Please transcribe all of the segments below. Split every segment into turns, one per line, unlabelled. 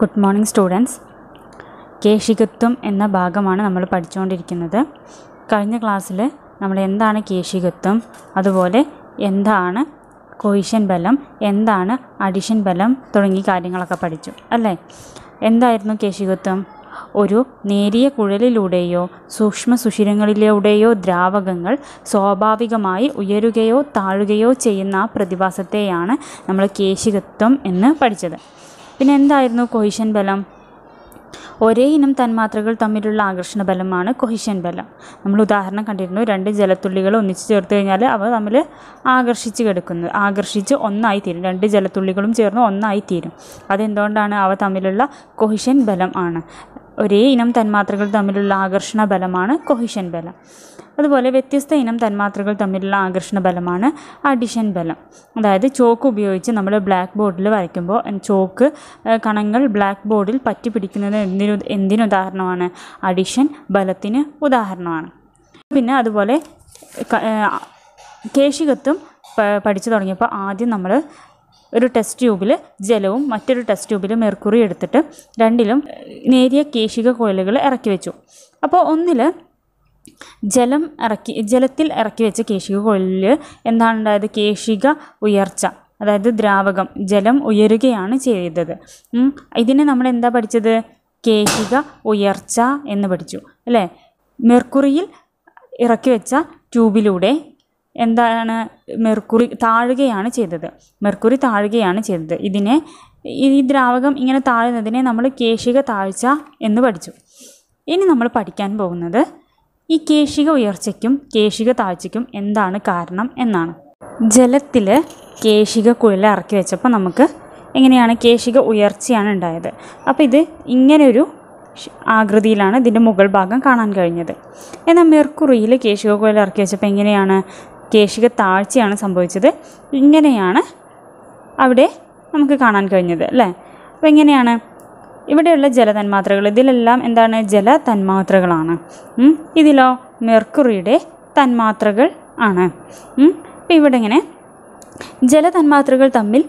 Good morning students കേശികത്വം എന്ന ഭാഗമാണ് നമ്മൾ പഠിച്ചുകൊണ്ടിരിക്കുന്നത്. കഴിഞ്ഞ ക്ലാസ്സിൽ നമ്മൾ എന്താണ് കേശികത്വം അതുപോലെ എന്താണ് കൊയിഷൻ ബലം? എന്താണ് അഡിഷൻ ബലം? തുടങ്ങിയ കാര്യങ്ങളൊക്കെ പഠിച്ചു. അല്ലേ? എന്തായിരുന്നു കേശികത്വം ഒരു നേരിയ കുഴലിലൂടെയോ സൂക്ഷ്മ സുഷിരങ്ങളിലൂടെയോ ദ്രാവകങ്ങൾ സ്വാഭാവികമായി ഉയരുകയോ താഴുകയോ ചെയ്യുന്ന ആ പ്രതിഭാസത്തെയാണ് നമ്മൾ കേശികത്വം എന്ന് പഠിച്ചത്. പിന്നെ എന്തായിരുന്നു കൊഹിഷൻ ബലം? ഒരേ ഇനം തന്മാത്രകൾ തമ്മിലുള്ള ആകർഷണ ബലമാണ് കൊഹിഷൻ ബലം. നമ്മൾ ഉദാഹരണം കണ്ടിരുന്നു രണ്ട് ജലത്തുള്ളികൾ ഒന്നിച്ച് ചേർത്ത് കഴിഞ്ഞാൽ അവ തമ്മിൽ ആകർഷിച്ച് കിടക്കുന്നു ആകർഷിച്ച് ഒന്നായി തീരും. രണ്ട് ജലത്തുള്ളികളും ചേർന്ന് ഒന്നായി തീരും. അതെന്തുകൊണ്ടാണ് അവ തമ്മിലുള്ള കൊഹിഷൻ ബലം ആണ്? ഒരേ ഇനം തന്മാത്രകൾ തമ്മിലുള്ള ആകർഷണ ബലമാണ് കൊഹിഷൻ ബലം. അതുപോലെ വ്യത്യസ്ത ഇനം തന്മാത്രകൾ തമ്മിലുള്ള ആകർഷണ ബലമാണ് അഡിഷൻ ബലം. അതായത് ചോക്ക് ഉപയോഗിച്ച് നമ്മൾ ബ്ലാക്ക് ബോർഡിൽ വരയ്ക്കുമ്പോൾ ചോക്ക് കണങ്ങൾ ബ്ലാക്ക് ബോർഡിൽ പറ്റി പിടിക്കുന്നത് എന്തിനു എന്തിനുദാഹരണമാണ് അഡിഷൻ ബലത്തിന് ഉദാഹരണമാണ്. പിന്നെ അതുപോലെ കേശികത്വം പഠിച്ചു തുടങ്ങിയപ്പോൾ ആദ്യം നമ്മൾ ഒരു ടെസ്റ്റ് ട്യൂബിൽ ജലവും മറ്റൊരു ടെസ്റ്റ് ട്യൂബിൽ മെർക്കുറി എടുത്തിട്ട് രണ്ടിലും നേരിയ കേശിക കോയിലുകൾ ഇറക്കി വെച്ചു. അപ്പോൾ ഒന്നിൽ ജലം ഇറക്കി ജലത്തിൽ ഇറക്കി വെച്ച കേശിക കോയിലിൽ എന്താണ് ഉണ്ടായത്? കേശിക ഉയർച്ച അതായത് ദ്രാവകം ജലം ഉയരുകയാണ് ചെയ്തത്. ഇതിനെ നമ്മൾ എന്താ പഠിച്ചത്? കേശിക ഉയർച്ച എന്ന് പഠിച്ചു അല്ലേ? മെർക്കുറിയിൽ ഇറക്കി വെച്ച ട്യൂബിലൂടെ എന്താണ് മെർക്കുറി താഴുകയാണ് ചെയ്തത്. മെർക്കുറി താഴുകയാണ് ചെയ്തത്. ഇതിനെ ഈ ദ്രാവകം ഇങ്ങനെ താഴുന്നതിനെ നമ്മൾ കേശിക താഴ്ച എന്ന് പഠിച്ചു. ഇനി നമ്മൾ പഠിക്കാൻ പോകുന്നത് ഈ കേശിക ഉയർച്ചയ്ക്കും കേശിക താഴ്ചയ്ക്കും എന്താണ് കാരണം എന്നാണ്. ജലത്തിൽ കേശിക കുഴൽ ഇറക്കി വെച്ചപ്പോൾ നമുക്ക് എങ്ങനെയാണ് കേശിക ഉയർച്ചയാണ് ഉണ്ടായത്. അപ്പോൾ ഇത് ഇങ്ങനെയൊരു ആകൃതിയിലാണ് ഇതിന്റെ മുകൾ ഭാഗം കാണാൻ കഴിഞ്ഞത്. എന്നാൽ മെർക്കുറിയിൽ കേശിക കുഴൽ ഇറക്കി വെച്ചപ്പോൾ എങ്ങനെയാണ് കേശിക താഴ്ചയാണ് സംഭവിച്ചത്. ഇങ്ങനെയാണ് അവിടെ നമുക്ക് കാണാൻ കഴിഞ്ഞത് അല്ലേ? അപ്പോൾ എങ്ങനെയാണ്? ഇവിടെയുള്ള ജലതന്മാത്രകൾ ഇതിലെല്ലാം എന്താണ്? ജല തന്മാത്രകളാണ് ഇതിലോ മെർക്കുറിയുടെ തന്മാത്രകൾ ആണ്. അപ്പോൾ ഇവിടെ ഇങ്ങനെ ജലതന്മാത്രകൾ തമ്മിൽ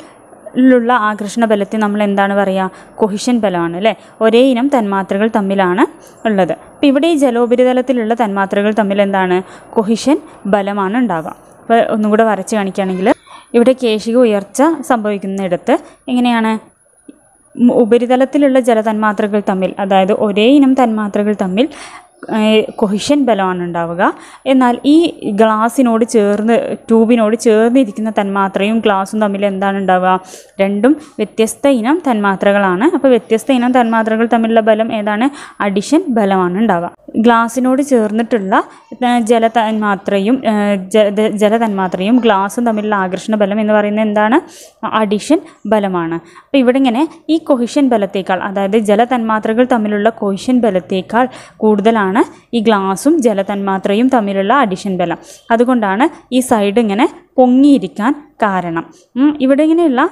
ലുള്ള ആകർഷണ ബലത്തെ നമ്മൾ എന്താണ് പറയുക കൊഹിഷൻ ബലമാണ് അല്ലേ? ഒരേ ഇനം തന്മാത്രകൾ തമ്മിലാണ് ഉള്ളത്. അപ്പോൾ ഇവിടെ ഈ ജലോപരിതലത്തിലുള്ള തന്മാത്രകൾ തമ്മിൽ എന്താണ്? കൊഹിഷൻ ബലമാണ് ഉണ്ടാവുക. അപ്പോൾ ഒന്നും കൂടെ വരച്ച് കാണിക്കുകയാണെങ്കിൽ ഇവിടെ കേശിക ഉയർച്ച സംഭവിക്കുന്നിടത്ത് എങ്ങനെയാണ്? ഉപരിതലത്തിലുള്ള ജലതന്മാത്രകൾ തമ്മിൽ അതായത് ഒരേ ഇനം തന്മാത്രകൾ തമ്മിൽ കൊഹിഷൻ ബലമാണ് ഉണ്ടാവുക. എന്നാൽ ഈ ഗ്ലാസിനോട് ചേർന്ന് ട്യൂബിനോട് ചേർന്നിരിക്കുന്ന തന്മാത്രയും ഗ്ലാസും തമ്മിൽ എന്താണ് ഉണ്ടാവുക? രണ്ടും വ്യത്യസ്ത ഇനം തന്മാത്രകളാണ്. അപ്പോൾ വ്യത്യസ്ത ഇനം തന്മാത്രകൾ തമ്മിലുള്ള ബലം ഏതാണ്? അഡിഷൻ ബലമാണ് ഉണ്ടാവുക. ഗ്ലാസിനോട് ചേർന്നിട്ടുള്ള ജല ജലതന്മാത്രയും ജല തന്മാത്രയും ജലതന്മാത്രയും ഗ്ലാസും തമ്മിലുള്ള ആകർഷണ ബലം എന്ന് പറയുന്നത് എന്താണ്? അഡിഷൻ ബലമാണ്. അപ്പോൾ ഇവിടെ ഇങ്ങനെ ഈ കൊഹിഷൻ ബലത്തേക്കാൾ അതായത് ജലതന്മാത്രകൾ തമ്മിലുള്ള കൊഹിഷൻ ബലത്തേക്കാൾ കൂടുതലാണ് ഈ ഗ്ലാസും ജലതന്മാത്രയും തമ്മിലുള്ള അഡിഷൻ ബലം. അതുകൊണ്ടാണ് ഈ സൈഡ് ഇങ്ങനെ പൊങ്ങിയിരിക്കാൻ കാരണം. ഇവിടെ ഇങ്ങനെയുള്ള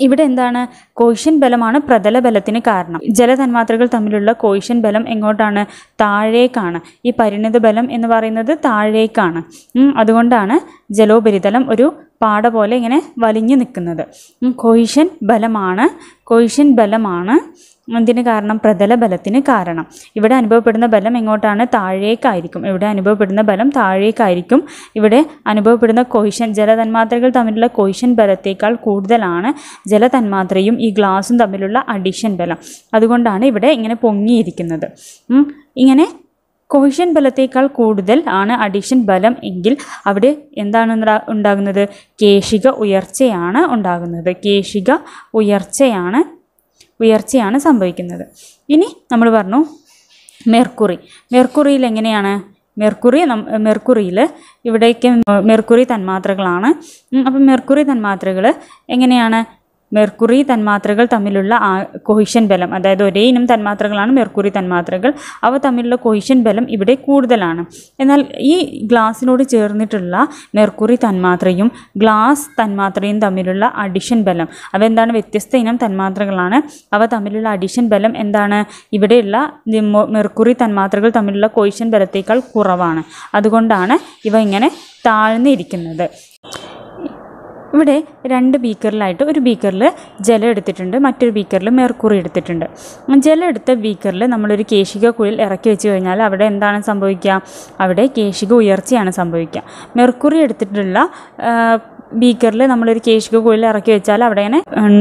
ഇവിടെ എന്താണ്? കോയിഷൻ ബലമാണ് പ്രതല ബലത്തിന് കാരണം. ജലതന്മാത്രകൾ തമ്മിലുള്ള കോയിഷൻ ബലം എങ്ങോട്ടാണ്? താഴേക്കാണ്. ഈ പരിണിത ബലം എന്ന് പറയുന്നത് താഴേക്കാണ്. അതുകൊണ്ടാണ് ജലോപരിതലം ഒരു പാട പോലെ ഇങ്ങനെ വലിഞ്ഞു നിൽക്കുന്നത്. കോയിഷൻ ബലമാണ് കോയിഷൻ ബലമാണ് ഇതിന് കാരണം പ്രതല ബലത്തിന് കാരണം. ഇവിടെ അനുഭവപ്പെടുന്ന ബലം എങ്ങോട്ടാണ്? താഴേക്കായിരിക്കും. ഇവിടെ അനുഭവപ്പെടുന്ന ബലം താഴേക്കായിരിക്കും. ഇവിടെ അനുഭവപ്പെടുന്ന കൊഹിഷൻ ജലതന്മാത്രകൾ തമ്മിലുള്ള കൊയ്ഷൻ ബലത്തേക്കാൾ കൂടുതലാണ് ജലതന്മാത്രയും ഈ ഗ്ലാസും തമ്മിലുള്ള അഡിഷൻ ബലം. അതുകൊണ്ടാണ് ഇവിടെ ഇങ്ങനെ പൊങ്ങിയിരിക്കുന്നത്. ഇങ്ങനെ കൊഹിഷൻ ബലത്തേക്കാൾ കൂടുതൽ ആണ് അഡിഷൻ ബലം എങ്കിൽ അവിടെ എന്താണ് ഉണ്ടാകുന്നത്? കേശിക ഉയർച്ചയാണ് ഉണ്ടാകുന്നത്. കേശിക ഉയർച്ചയാണ് ഉയർച്ചയാണ് സംഭവിക്കുന്നത്. ഇനി നമ്മൾ പറഞ്ഞു മെർക്കുറി. മെർക്കുറിയിൽ എങ്ങനെയാണ്? മെർക്കുറി മെർക്കുറിയിൽ ഇവിടേക്ക് മെർക്കുറി തന്മാത്രകളാണ്. അപ്പം മെർക്കുറി തന്മാത്രകൾ എങ്ങനെയാണ്? മെർക്കുറി തന്മാത്രകൾ തമ്മിലുള്ള കൊഹിഷൻ ബലം. അതായത് ഒരേ ഇനം തന്മാത്രകളാണ് മെർക്കുറി തന്മാത്രകൾ. അവ തമ്മിലുള്ള കൊഹിഷൻ ബലം ഇവിടെ കൂടുതലാണ്. എന്നാൽ ഈ ഗ്ലാസിനോട് ചേർന്നിട്ടുള്ള മെർക്കുറി തന്മാത്രയും ഗ്ലാസ് തന്മാത്രയും തമ്മിലുള്ള അഡിഷൻ ബലം. അവ എന്താണ്? വ്യത്യസ്ത ഇനം തന്മാത്രകളാണ്. അവ തമ്മിലുള്ള അഡിഷൻ ബലം എന്താണ്? ഇവിടെയുള്ള മെർക്കുറി തന്മാത്രകൾ തമ്മിലുള്ള കൊഹിഷൻ ബലത്തേക്കാൾ കുറവാണ്. അതുകൊണ്ടാണ് ഇവ ഇങ്ങനെ താഴ്ന്നിരിക്കുന്നത്. ഇവിടെ രണ്ട് ബീക്കറിലായിട്ട് ഒരു ബീക്കറിൽ ജലം എടുത്തിട്ടുണ്ട് മറ്റൊരു ബീക്കറിൽ മെർക്കുറി എടുത്തിട്ടുണ്ട്. ജലം എടുത്ത ബീക്കറിൽ നമ്മളൊരു കേശിക കുഴിൽ ഇറക്കി വെച്ച് കഴിഞ്ഞാൽ അവിടെ എന്താണ് സംഭവിക്കുക? അവിടെ കേശിക ഉയർച്ചയാണ് സംഭവിക്കുക. മെർക്കുറി എടുത്തിട്ടുള്ള ബീക്കറിൽ നമ്മളൊരു കേശിക കുഴിൽ ഇറക്കി വെച്ചാൽ അവിടെ ഉം,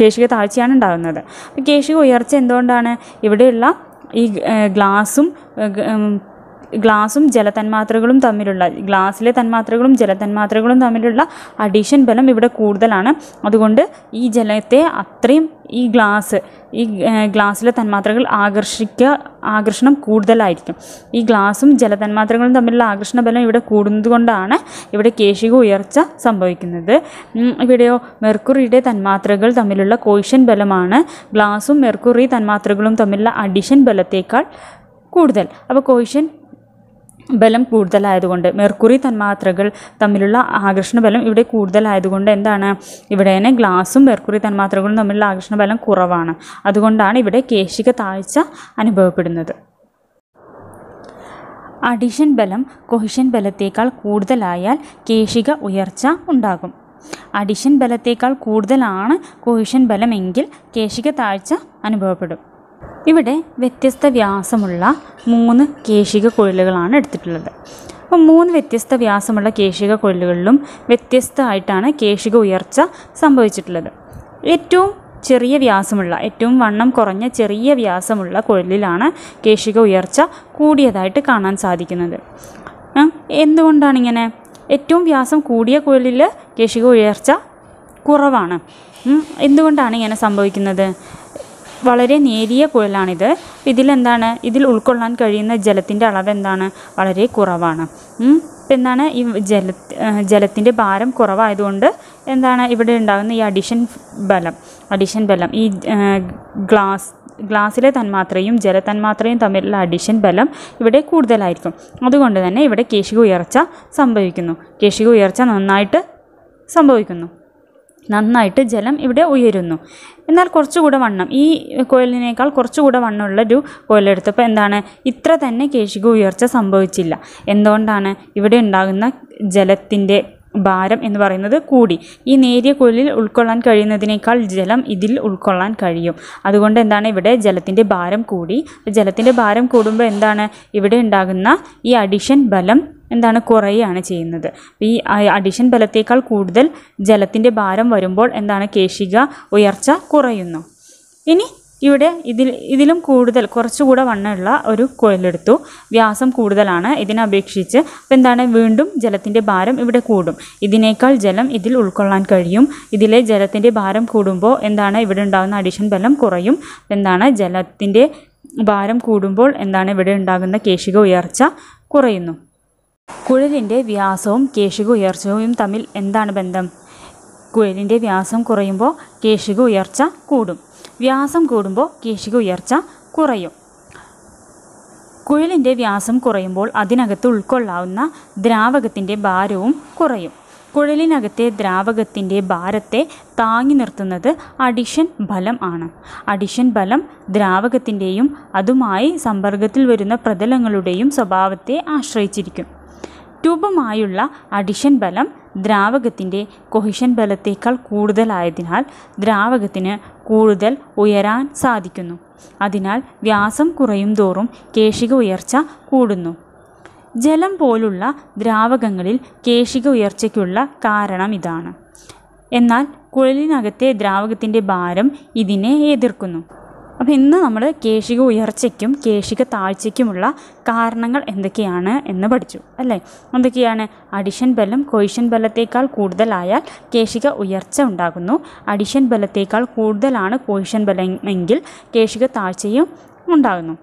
കേശിക താഴ്ചയാണ് ഉണ്ടാകുന്നത്. അപ്പോൾ കേശിക ഉയർച്ച എന്തുകൊണ്ടാണ്? ഇവിടെയുള്ള ഈ ഗ്ലാസും ഗ്ലാസും ജലതന്മാത്രകളും തമ്മിലുള്ള ഗ്ലാസ്സിലെ തന്മാത്രകളും ജലതന്മാത്രകളും തമ്മിലുള്ള അഡീഷൻ ബലം ഇവിടെ കൂടുതലാണ്. അതുകൊണ്ട് ഈ ജലത്തെ അത്രയും ഈ ഗ്ലാസ് ഈ ഗ്ലാസ്സിലെ തന്മാത്രകൾ ആകർഷിക്കുക ആകർഷണം കൂടുതലായിരിക്കും. ഈ ഗ്ലാസും ജലതന്മാത്രകളും തമ്മിലുള്ള ആകർഷണ ബലം ഇവിടെ കൂടുന്നതുകൊണ്ടാണ് ഇവിടെ കേശിക ഉയർച്ച സംഭവിക്കുന്നത്. ഇവിടെയോ മെർക്കുറിയുടെ തന്മാത്രകൾ തമ്മിലുള്ള കോയിഷൻ ബലമാണ്. ഗ്ലാസും മെർക്കുറി തന്മാത്രകളും തമ്മിലുള്ള അഡിഷൻ ബലത്തേക്കാൾ കൂടുതൽ. അപ്പോൾ കോയിഷൻ ബലം കൂടുതലായതുകൊണ്ട് മെർക്കുറി തന്മാത്രകൾ തമ്മിലുള്ള ആകർഷണ ബലം ഇവിടെ കൂടുതലായതുകൊണ്ട് എന്താണ്? ഇവിടെ തന്നെ ഗ്ലാസും മെർക്കുറി തന്മാത്രകളും തമ്മിലുള്ള ആകർഷണ ബലം കുറവാണ്. അതുകൊണ്ടാണ് ഇവിടെ കേശിക താഴ്ച അനുഭവപ്പെടുന്നത്. അഡിഷൻ ബലം കൊഹിഷൻ ബലത്തേക്കാൾ കൂടുതലായാൽ കേശിക ഉയർച്ച ഉണ്ടാകും. അഡിഷൻ ബലത്തേക്കാൾ കൂടുതലാണ് കൊഹിഷൻ ബലമെങ്കിൽ കേശിക താഴ്ച അനുഭവപ്പെടും. ഇവിടെ വ്യത്യസ്ത വ്യാസമുള്ള മൂന്ന് കേശിക കുഴലുകളാണ് എടുത്തിട്ടുള്ളത്. അപ്പോൾ മൂന്ന് വ്യത്യസ്ത വ്യാസമുള്ള കേശിക കുഴലുകളിലും വ്യത്യസ്തമായിട്ടാണ് കേശിക ഉയർച്ച സംഭവിച്ചിട്ടുള്ളത്. ഏറ്റവും ചെറിയ വ്യാസമുള്ള ഏറ്റവും വണ്ണം കുറഞ്ഞ ചെറിയ വ്യാസമുള്ള കുഴലിലാണ് കേശിക ഉയർച്ച കൂടിയതായിട്ട് കാണാൻ സാധിക്കുന്നത്. എന്തുകൊണ്ടാണ് ഇങ്ങനെ? ഏറ്റവും വ്യാസം കൂടിയ കുഴലിൽ കേശിക ഉയർച്ച കുറവാണ്. എന്തുകൊണ്ടാണ് ഇങ്ങനെ സംഭവിക്കുന്നത്? വളരെ നേരിയ കുഴലാണിത്. ഇതിലെന്താണ്? ഇതിൽ ഉൾക്കൊള്ളാൻ കഴിയുന്ന ജലത്തിന്റെ അളവ് എന്താണ് വളരെ കുറവാണ്. ഇപ്പം എന്താണ്? ഈ ജല ജലത്തിന്റെ ഭാരം കുറവായതുകൊണ്ട് എന്താണ് ഇവിടെ ഉണ്ടാകുന്ന ഈ അഡിഷൻ ബലം അഡിഷൻ ബലം ഈ ഗ്ലാസ് ഗ്ലാസ്സിലെ തന്മാത്രയും ജലതന്മാത്രയും തമ്മിലുള്ള അഡിഷൻ ബലം ഇവിടെ കൂടുതലായിരിക്കും. അതുകൊണ്ട് തന്നെ ഇവിടെ കേശിക ഉയർച്ച സംഭവിക്കുന്നു. കേശിക ഉയർച്ച നന്നായിട്ട് സംഭവിക്കുന്നു. നന്നായിട്ട് ജലം ഇവിടെ ഉയരുന്നു. എന്നാൽ കുറച്ചുകൂടെ വണ്ണം. ഈ കോയിലിനേക്കാൾ കുറച്ചുകൂടെ വണ്ണമുള്ള ഒരു കോയിലെടുത്തപ്പോൾ എന്താണ്? ഇത്ര തന്നെ കേശിക ഉയർച്ച സംഭവിച്ചില്ല. എന്തുകൊണ്ടാണ് ഇവിടെ ഉണ്ടാകുന്ന ജലത്തിന്റെ ഭാരം എന്ന് പറയുന്നത് കൂടി? ഈ നേരിയ കുഴലിൽ ഉൾക്കൊള്ളാൻ കഴിയുന്നതിനേക്കാൾ ജലം ഇതിൽ ഉൾക്കൊള്ളാൻ കഴിയും. അതുകൊണ്ട് എന്താണ് ഇവിടെ ജലത്തിന്റെ ഭാരം കൂടി? ജലത്തിന്റെ ഭാരം കൂടുമ്പോൾ എന്താണ് ഇവിടെ ഉണ്ടാകുന്ന ഈ അഡിഷൻ ബലം എന്താണ് കുറയുകയാണ് ചെയ്യുന്നത്. ഈ അഡിഷൻ ബലത്തേക്കാൾ കൂടുതൽ ജലത്തിന്റെ ഭാരം വരുമ്പോൾ എന്താണ് കേശിക ഉയർച്ച കുറയുന്നു. ഇനി ഇവിടെ ഇതിൽ ഇതിലും കൂടുതൽ കുറച്ചുകൂടെ വണ്ണമുള്ള ഒരു കുഴലെടുത്തു വ്യാസം കൂടുതലാണ് ഇതിനപേക്ഷിച്ച് അപ്പോൾ എന്താണ്? വീണ്ടും ജലത്തിന്റെ ഭാരം ഇവിടെ കൂടും. ഇതിനേക്കാൾ ജലം ഇതിൽ ഉൾക്കൊള്ളാൻ കഴിയും. ഇതിലെ ജലത്തിന്റെ ഭാരം കൂടുമ്പോൾ എന്താണ്? ഇവിടെ ഉണ്ടാകുന്ന അഡിഷൻ ബലം കുറയും. എന്താണ്? ജലത്തിന്റെ ഭാരം കൂടുമ്പോൾ എന്താണ്? ഇവിടെ ഉണ്ടാകുന്ന കേശിക ഉയർച്ച കുറയുന്നു. കുഴലിന്റെ വ്യാസവും കേശിക ഉയർച്ചയും തമ്മിൽ എന്താണ് ബന്ധം? കുഴലിന്റെ വ്യാസം കുറയുമ്പോൾ കേശിക ഉയർച്ച കൂടും. വ്യാസം കൂടുമ്പോൾ കേശിക ഉയർച്ച കുറയും. കുഴലിന്റെ വ്യാസം കുറയുമ്പോൾ അതിനകത്ത് ഉൾക്കൊള്ളാവുന്ന ദ്രാവകത്തിന്റെ ഭാരവും കുറയും. കുഴലിനകത്തെ ദ്രാവകത്തിന്റെ ഭാരത്തെ താങ്ങി നിർത്തുന്നത് അഡിഷൻ ബലം ആണ്. അഡിഷൻ ബലം ദ്രാവകത്തിന്റെയും അതുമായി സമ്പർക്കത്തിൽ വരുന്ന പ്രതലങ്ങളുടെയും സ്വഭാവത്തെ ആശ്രയിച്ചിരിക്കും. ട്യൂബുമായുള്ള അഡിഷൻ ബലം ദ്രാവകത്തിന്റെ കൊഹിഷൻ ബലത്തേക്കാൾ കൂടുതലായതിനാൽ ദ്രാവകത്തിന് കൂടുതൽ ഉയരാൻ സാധിക്കുന്നു. അതിനാൽ വ്യാസം കുറയും തോറും കേശിക ഉയർച്ച കൂടുന്നു. ജലം പോലുള്ള ദ്രാവകങ്ങളിൽ കേശിക ഉയർച്ചയ്ക്കുള്ള കാരണം ഇതാണ്. എന്നാൽ കുഴലിനകത്തെ ദ്രാവകത്തിന്റെ ഭാരം ഇതിനെ എതിർക്കുന്നു. അപ്പോൾ ഇന്ന് നമ്മൾ കേശിക ഉയർച്ചയ്ക്കും കേശിക താഴ്ചയ്ക്കുമുള്ള കാരണങ്ങൾ എന്തൊക്കെയാണ് എന്ന് പഠിച്ചു അല്ലേ? എന്തൊക്കെയാണ്? അഡിഷൻ ബലം കൊയിഷൻ ബലത്തേക്കാൾ കൂടുതലായാൽ കേശിക ഉയർച്ച ഉണ്ടാകുന്നു. അഡിഷൻ ബലത്തേക്കാൾ കൂടുതലാണ് കൊയിഷൻ ബലമെങ്കിൽ കേശിക താഴ്ചയും ഉണ്ടാകുന്നു.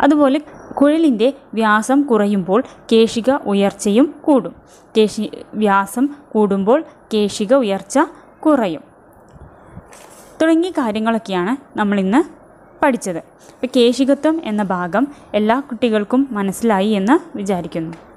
അതുപോലെ കുഴലിന്റെ വ്യാസം കുറയുമ്പോൾ കേശിക ഉയർച്ചയും കൂടും. കേശി വ്യാസം കൂടുമ്പോൾ കേശിക ഉയർച്ച കുറയും. തുടങ്ങിയ കാര്യങ്ങളൊക്കെയാണ് നമ്മളിന്ന് പഠിച്ചത്. അപ്പോൾ കേശികത്വം എന്ന ഭാഗം എല്ലാ കുട്ടികൾക്കും മനസ്സിലായി എന്ന് വിചാരിക്കുന്നു.